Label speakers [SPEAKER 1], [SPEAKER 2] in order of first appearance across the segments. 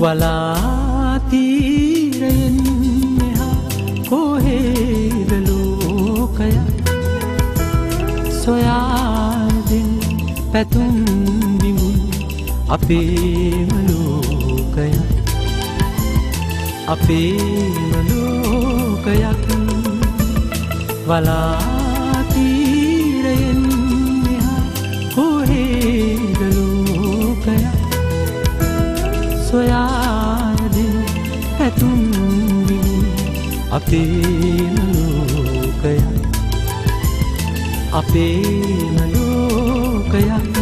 [SPEAKER 1] වලාතීරයෙන් මෙහා කොහේද ලෝකය? සොයාදෙන් පැතුම් විමුන් අපේම ලෝකය. අපේම ලෝකයක් වලාතීරයෙන් අපේම ලෝකය අපේම ලෝකයක්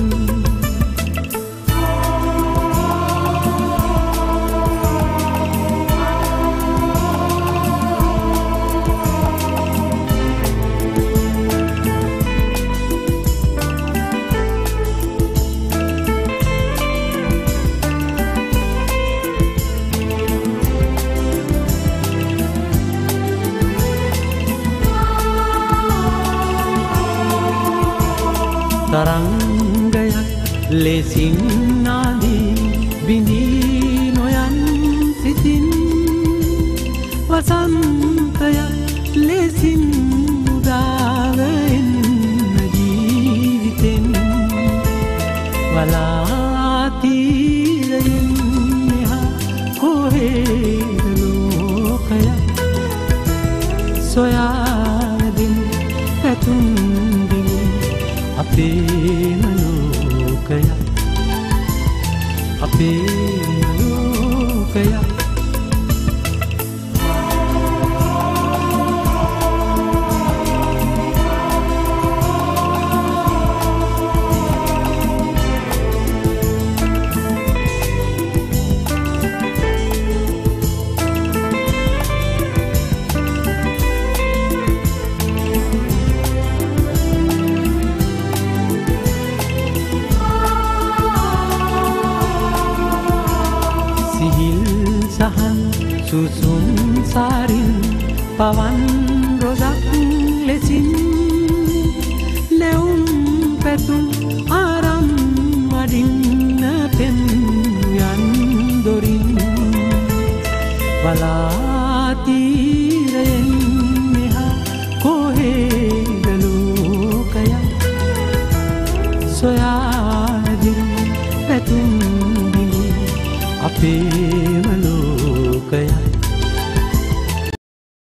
[SPEAKER 1] තරංගයක් ලෙසින්නාදී බිඳී නොයන් සිතින් වසන්තයක් ලෙසින් උදාවෙන්න ජීවිතෙන් වලාතීරයෙන් මෙහා කොහේලෝකයක් සොයාදින් අපේම ලෝකය අපේම ලෝකයක් සුසුම් සාරින් පවන් රොදක් ලෙසින් නැවුම් පැතුම් ආරම් වඩින්න පෙන් යන්දොරින් වලාතීරයෙන් මෙහා කොහේදලෝකය සොයාදින් පැතුම් අපේම ලෝකයක්